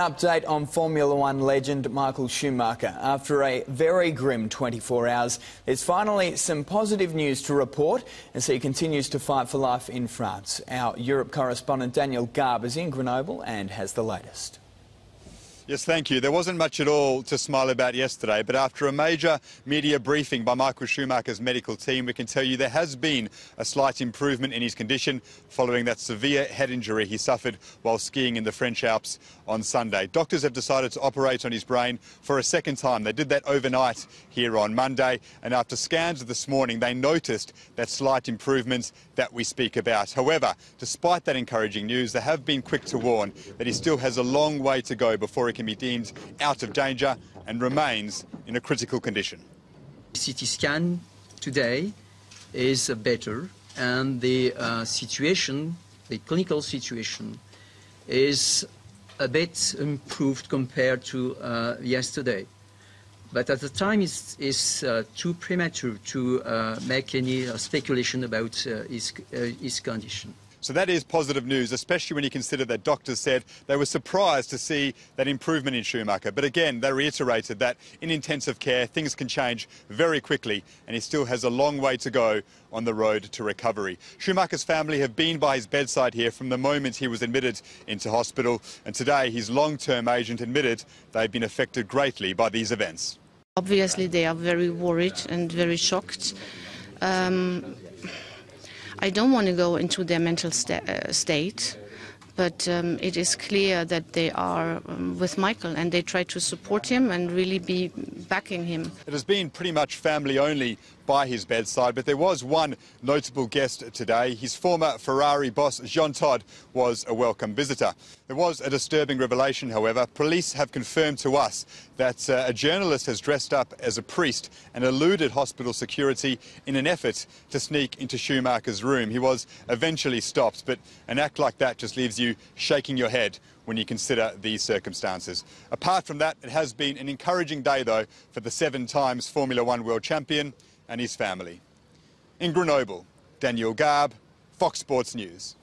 Update on Formula One legend Michael Schumacher. After a very grim 24 hours, there's finally some positive news to report as he continues to fight for life in France. Our Europe correspondent Daniel Garb is in Grenoble and has the latest. Yes, thank you. There wasn't much at all to smile about yesterday, but after a major media briefing by Michael Schumacher's medical team, we can tell you there has been a slight improvement in his condition following that severe head injury he suffered while skiing in the French Alps on Sunday. Doctors have decided to operate on his brain for a second time. They did that overnight here on Monday, and after scans this morning, they noticed that slight improvements that we speak about. However, despite that encouraging news, they have been quick to warn that he still has a long way to go before he can be deemed out of danger and remains in a critical condition. CT scan today is uh, better and the uh, situation, the clinical situation is a bit improved compared to uh, yesterday. But at the time, it's, it's uh, too premature to uh, make any uh, speculation about his, his condition. So that is positive news, especially when you consider that doctors said they were surprised to see that improvement in Schumacher. But again, they reiterated that in intensive care, things can change very quickly, and he still has a long way to go on the road to recovery. Schumacher's family have been by his bedside here from the moment he was admitted into hospital, and today his long-term agent admitted they've been affected greatly by these events. Obviously, they are very worried and very shocked. Um, I don't want to go into their mental uh, state, but um, it is clear that they are um, with Michael and they try to support him and really be backing him. It has been pretty much family only by his bedside, but there was one notable guest today. His former Ferrari boss, Jean Todt, was a welcome visitor. There was a disturbing revelation, however. Police have confirmed to us that uh, a journalist has dressed up as a priest and eluded hospital security in an effort to sneak into Schumacher's room. He was eventually stopped, but an act like that just leaves you shaking your head when you consider these circumstances. Apart from that, it has been an encouraging day, though, for the seven times Formula One world champion and his family. In Grenoble, Daniel Garb, Fox Sports News.